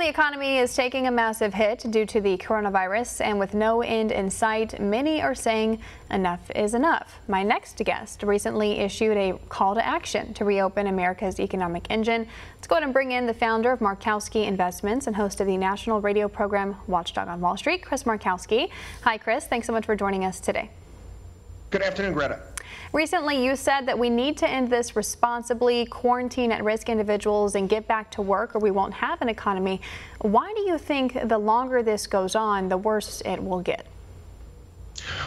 The economy is taking a massive hit due to the coronavirus, and with no end in sight, many are saying enough is enough. My next guest recently issued a call to action to reopen America's economic engine. Let's go ahead and bring in the founder of Markowski Investments and host of the national radio program Watchdog on Wall Street, Chris Markowski. Hi, Chris. Thanks so much for joining us today. Good afternoon, Greta. Recently, you said that we need to end this responsibly, quarantine at risk individuals, and get back to work, or we won't have an economy. Why do you think the longer this goes on, the worse it will get?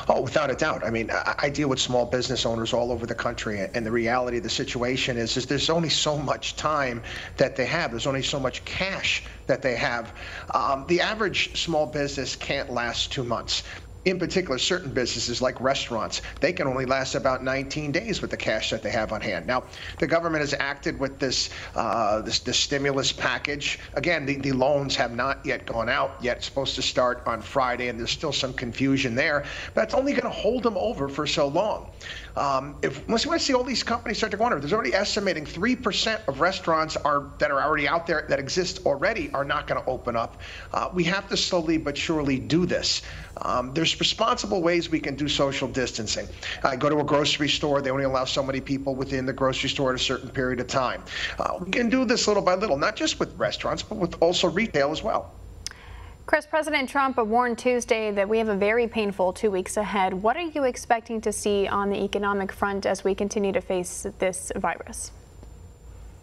Oh, without a doubt. I mean, I, deal with small business owners all over the country, and the reality of the situation is, is there's only so much time that they have. There's only so much cash that they have. Um, the average small business can't last two months in particular, certain businesses like restaurants, they can only last about 19 days with the cash that they have on hand. Now, the government has acted with this uh, this, this, stimulus package. Again, the, the loans have not yet gone out yet. It's supposed to start on Friday, and there's still some confusion there. But it's only going to hold them over for so long. Um, if once you see all these companies start to go under, there's already estimating three percent of restaurants are that are already out there that exist already are not going to open up. Uh, we have to slowly but surely do this. Um, there's responsible ways we can do social distancing. I go to a grocery store, they only allow so many people within the grocery store at a certain period of time. Uh, we can do this little by little, not just with restaurants, but with also retail as well. Chris, President Trump warned Tuesday that we have a very painful two weeks ahead. What are you expecting to see on the economic front as we continue to face this virus?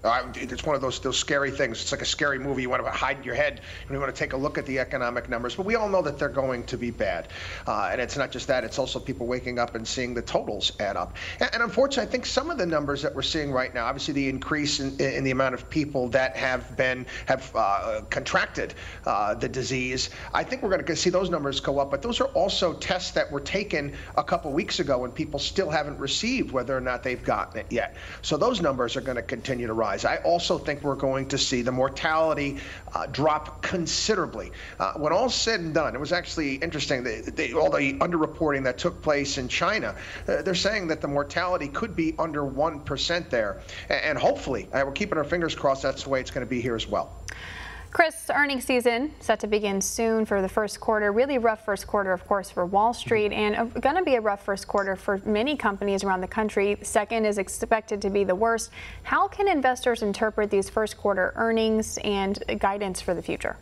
It's one of those those scary things. It's like a scary movie. You want to hide your head and you want to take a look at the economic numbers. But we all know that they're going to be bad. Uh, and it's not just that. It's also people waking up and seeing the totals add up. And, and unfortunately, I think some of the numbers that we're seeing right now, obviously the increase in, in the amount of people that have been have uh, contracted uh, the disease, I think we're going to see those numbers go up. But those are also tests that were taken a couple weeks ago and people still haven't received whether or not they've gotten it yet. So those numbers are going to continue to rise rise. I also think we're going to see the mortality uh, drop considerably. Uh, when all's said and done, it was actually interesting. They, they, all the underreporting that took place in China, uh, they're saying that the mortality could be under 1% there. And, and hopefully, we're keeping our fingers crossed that's the way it's going to be here as well. Chris, earnings season set to begin soon for the first quarter. Really rough first quarter, of course, for Wall Street, and going to be a rough first quarter for many companies around the country. Second is expected to be the worst. How can investors interpret these first quarter earnings and guidance for the future?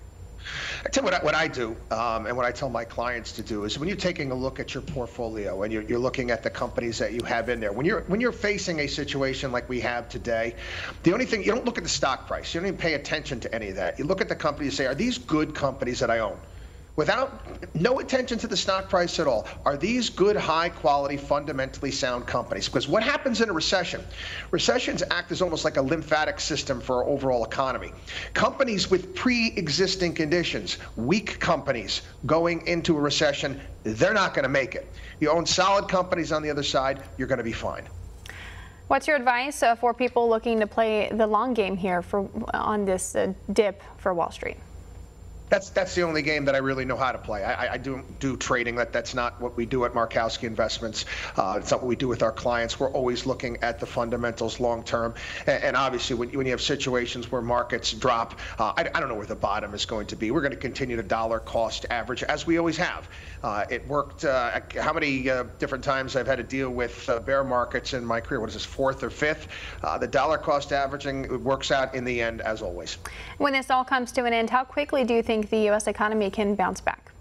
I tell you what I, what I do, um, and what I tell my clients to do is when you're taking a look at your portfolio and you're, you're looking at the companies that you have in there, when you're when you're facing a situation like we have today, the only thing you don't look at the stock price, you don't even pay attention to any of that. You look at the company and say, are these good companies that I own? Without no attention to the stock price at all, are these good, high quality, fundamentally sound companies? Because what happens in a recession? Recessions act as almost like a lymphatic system for our overall economy. Companies with pre existing conditions, weak companies going into a recession, they're not going to make it. You own solid companies on the other side, you're going to be fine. What's your advice uh, for people looking to play the long game here for on this uh, dip for Wall Street? That's that's the only game that I really know how to play. I, I do do trading. That that's not what we do at Markowski Investments. Uh, it's not what we do with our clients. We're always looking at the fundamentals long term. And, and, obviously, when, when you have situations where markets drop, uh, I, I, don't know where the bottom is going to be. We're going to continue to dollar cost average as we always have. Uh, it worked. Uh, how many uh, different times I've had to deal with uh, bear markets in my career? What is this fourth or fifth? the dollar cost averaging works out in the end as always. When this all comes to an end, how quickly do you think think the U.S. economy can bounce back?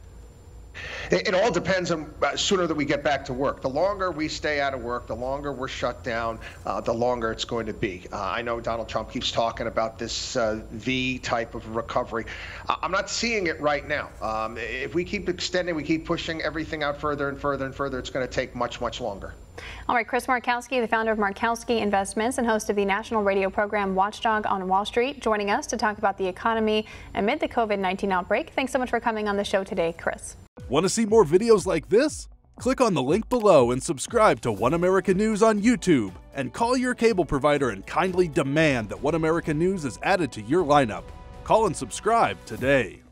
It, it all depends on uh, sooner that we get back to work. The longer we stay out of work, the longer we're shut down, uh, the longer it's going to be. Uh, I know Donald Trump keeps talking about this uh, V type of recovery. I'm not seeing it right now. Um, if we keep extending, we keep pushing everything out further and further and further, it's going to take much, much longer. All right, Chris Markowski, the founder of Markowski Investments and host of the national radio program Watchdog on Wall Street, joining us to talk about the economy amid the COVID-19 outbreak. Thanks so much for coming on the show today, Chris. Want to see more videos like this? Click on the link below and subscribe to One America News on YouTube and call your cable provider and kindly demand that One America News is added to your lineup. Call and subscribe today.